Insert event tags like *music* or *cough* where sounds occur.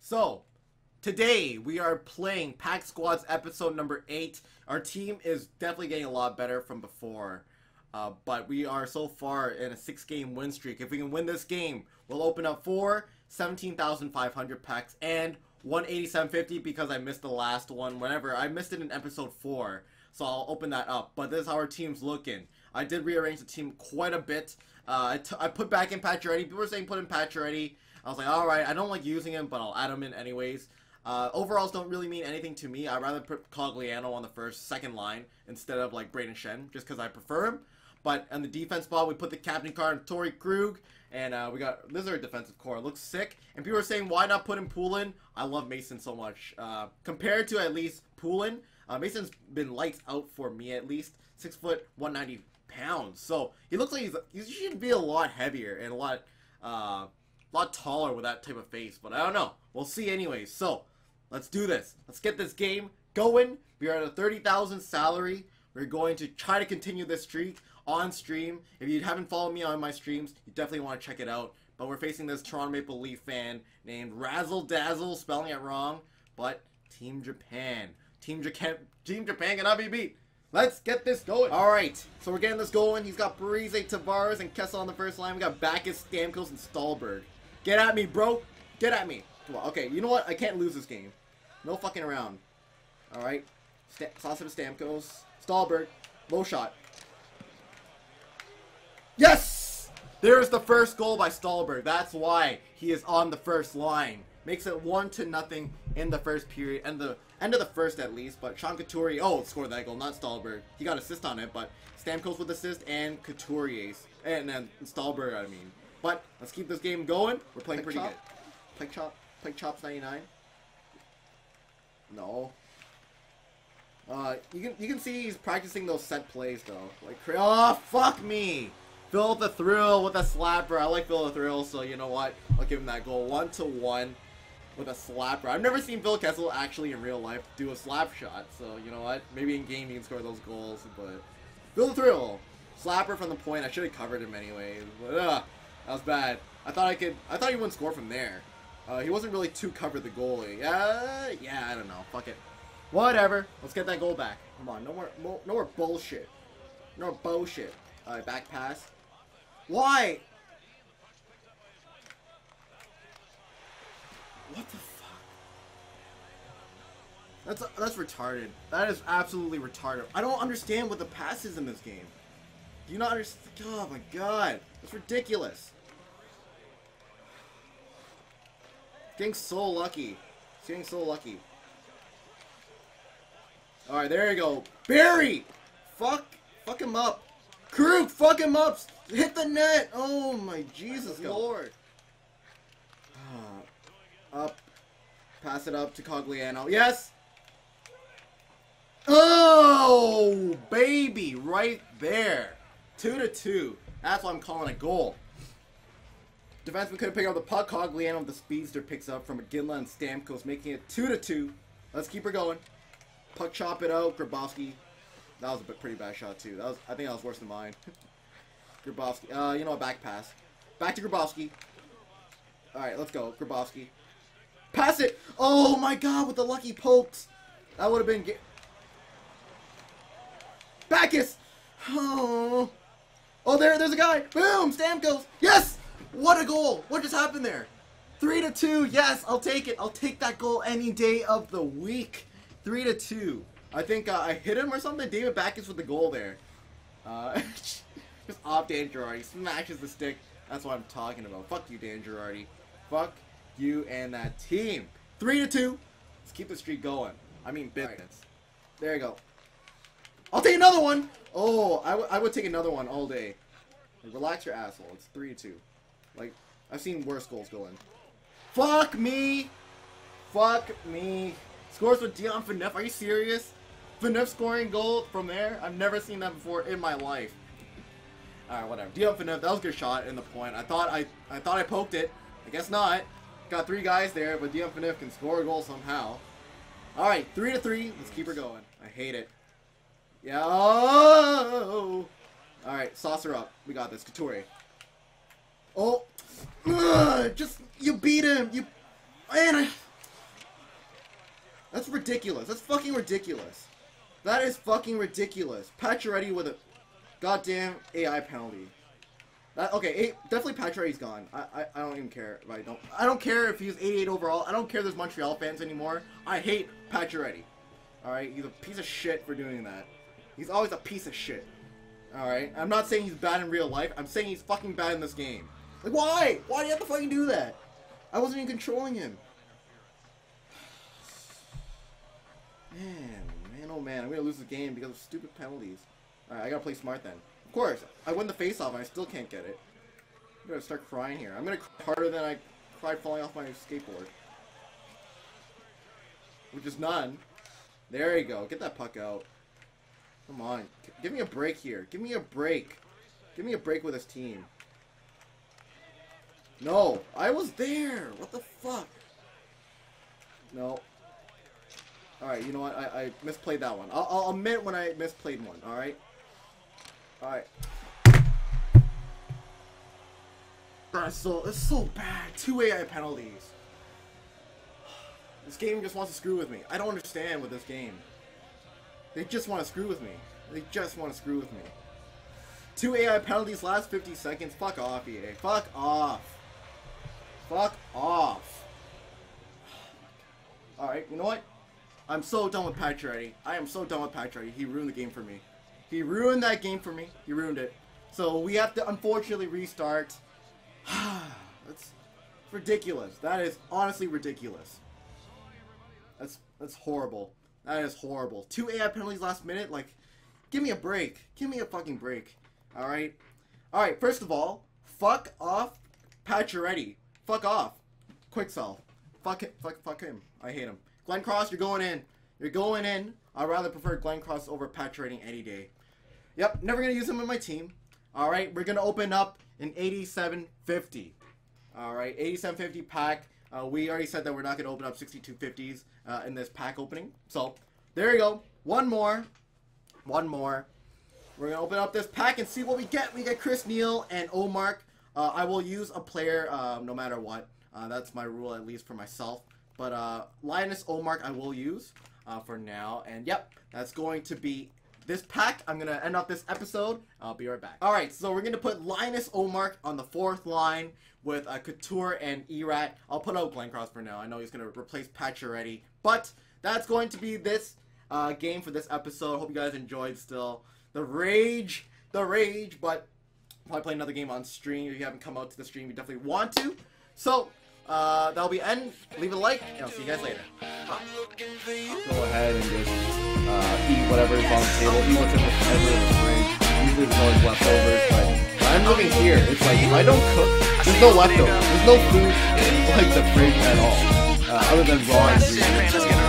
So, today we are playing Pack Squads episode number 8. Our team is definitely getting a lot better from before. Uh, but we are so far in a six game win streak. If we can win this game, we'll open up four 17,500 packs and 18750 because I missed the last one. Whenever I missed it in episode 4. So I'll open that up. But this is how our team's looking. I did rearrange the team quite a bit. Uh, I, I put back in Pacioretty. People were saying put in Pacioretty. I was like, alright, I don't like using him, but I'll add him in anyways. Uh, overalls don't really mean anything to me. I'd rather put Cogliano on the first, second line instead of like Brayden Schenn, just because I prefer him. But on the defense spot, we put the captain card on Torey Krug, and uh, we got our defensive core. Looks sick. And people are saying, why not put in Poulin? I love Mason so much. Uh, compared to at least Poulin, uh, Mason's been lights out for me at least. Six foot, 190 pounds. So he looks like he's he should be a lot heavier and a lot uh, lot taller with that type of face. But I don't know. We'll see anyways. So let's do this. Let's get this game going. We are at a 30,000 salary. We're going to try to continue this streak on stream. If you haven't followed me on my streams, you definitely want to check it out. But we're facing this Toronto Maple Leaf fan named Razzle Dazzle, spelling it wrong, but Team Japan. Team Japan, Team Japan cannot be beat. Let's get this going. All right, so we're getting this going. He's got Parise, Tavares, and Kessel on the first line. We got Backes, Stamkos, and Stalberg. Get at me, bro. Get at me. Okay, you know what? I can't lose this game. No fucking around. All right. St Stamkos. Stalberg. Low shot. Yes! There's the first goal by Stalberg. That's why he is on the first line. Makes it one to nothing in the first period, and the end of the first at least. But Sean Couturier, oh, scored that goal, not Stalberg. He got assist on it, but Stamkos with assist and Couturier's, and then Stalberg, I mean. But let's keep this game going. We're playing pretty chop? good. Pike chop, Pike chops 99. No. Uh, you can you can see he's practicing those set plays though. Like, oh fuck me! Phil the Thrill with a slapper. I like Phil the Thrill, so you know what? I'll give him that goal. One to one with a slapper. I've never seen Phil Kessel actually in real life do a slap shot, so you know what? Maybe in game he can score those goals, but the Thrill, slapper from the point. I should have covered him anyway, but uh, that was bad. I thought I could. I thought he wouldn't score from there. Uh, he wasn't really too covered the goalie. Uh, yeah, I don't know. Fuck it. Whatever. Let's get that goal back. Come on, no more, no more bullshit. No more bullshit. All right, back pass. Why? What the fuck? That's that's retarded. That is absolutely retarded. I don't understand what the pass is in this game. Do you not understand? Oh my god, that's ridiculous. Getting so lucky. He's getting so lucky. Alright, there you go. Barry! Fuck. Fuck him up. Krug, fuck him up. Hit the net. Oh my Jesus Lord. Up. Pass it up to Cogliano. Yes! Oh, baby. Right there. Two to two. That's why I'm calling a goal. Defenseman couldn't pick up the puck. Cogliano the speedster picks up from McGinley and Stamkos, making it 2 to 2. Let's keep her going. Puck chop it out. Grabovski. That was a pretty bad shot, too. That was I think that was worse than mine. *laughs* Grabovski. Uh, you know what? Back pass. Back to Grabovski. Alright, let's go. Grabovski. Pass it! Oh my god, with the lucky pokes. That would have been... Backes! Oh. Oh, there, there's a guy. Boom! Stamkos. Yes! What a goal! What just happened there? Three to two. Yes, I'll take it. I'll take that goal any day of the week. Three to two. I think uh, I hit him or something. David Backes with the goal there. Uh, *laughs* just off Dan Girardi. Smashes the stick. That's what I'm talking about. Fuck you, Dan Girardi. Fuck you and that team. Three to two. Let's keep the streak going. I mean, business. There you go. I'll take another one. Oh, I, I would take another one all day. Like, relax your asshole. It's three to two. Like, I've seen worse goals go in. Fuck me. Fuck me. Scores with Dion Phaneuf. Are you serious? Phaneuf scoring goal from there? I've never seen that before in my life. Alright, whatever. Dion Phaneuf, that was a good shot in the point. I thought I I thought I poked it. I guess not. Got three guys there, but Dion Phaneuf can score a goal somehow. Alright, three to three. Let's keep her going. I hate it. Yeah. Oh! Alright, saucer up. We got this. Couture. Oh! Ugh, just you beat him. You man, I, that's ridiculous. That's fucking ridiculous. That is fucking ridiculous. Pacioretty with a goddamn AI penalty. That, okay, definitely Pacioretty's gone. I, I I don't even care if I don't. I don't care if he's 88 overall. I don't care there's Montreal fans anymore. I hate Pacioretty. All right, he's a piece of shit for doing that. He's always a piece of shit. All right, I'm not saying he's bad in real life. I'm saying he's fucking bad in this game. Like, why? Why do you have to fucking do that? I wasn't even controlling him. *sighs* Man, man, oh man, I'm gonna lose the game because of stupid penalties. Alright, I gotta play smart then. Of course, I win the face-off and I still can't get it. I'm gonna start crying here. I'm gonna cry harder than I cried falling off my skateboard. Which is none. There you go. Get that puck out. Come on. Give me a break here. Give me a break. Give me a break with this team. No. I was there. What the fuck? No. Alright, you know what? I, I misplayed that one. I'll, I'll admit when I misplayed one, alright? Alright. That's so, it's so bad. Two AI penalties. This game just wants to screw with me. I don't understand with this game. They just want to screw with me. They just want to screw with me. Two AI penalties last 50 seconds. Fuck off, EA. Fuck off. Fuck off. Alright, you know what? I'm so done with Pacioretty. I am so done with Pacioretty. He ruined the game for me. He ruined that game for me. He ruined it. So we have to unfortunately restart. *sighs* that's ridiculous. That is honestly ridiculous. That's that's horrible. That is horrible. Two AI penalties last minute. Like, give me a break. Give me a fucking break. All right. All right. First of all, fuck off, Pacioretty. Fuck off. Quick sell. Fuck it. Fuck fuck him. I hate him. Glencross, you're going in. You're going in. I'd rather prefer Glencross over Pacioretty any day. Yep. Never gonna use him in my team. All right. We're gonna open up an 8750. All right. 8750 pack. Uh, we already said that we're not going to open up 6250s uh, in this pack opening. So, there you go. One more. One more. We're going to open up this pack and see what we get. We get Chris Neil and Omark. Uh, I will use a player um, no matter what. Uh, that's my rule, at least for myself. But uh, Linus Omark I will use uh, for now. And yep, that's going to be this pack. I'm going to end off this episode. I'll be right back. All right, so we're going to put Linus Omark on the fourth line with uh, Couture and Erat. I'll put out Glencross for now. I know he's going to replace Pacioretty. But that's going to be this uh, game for this episode. Hope you guys enjoyed still. The rage, the rage, but probably play another game on stream. If you haven't come out to the stream, you definitely want to. So, uh, that'll be end. Leave a like, and I'll see you guys later. Go ahead and just eat whatever is on the table, eat in the, in the fridge. Usually there's always leftovers, but I'm living here. It's like if I don't cook, there's no leftovers. There's no food in like the fridge at all, uh, other than raw ingredients.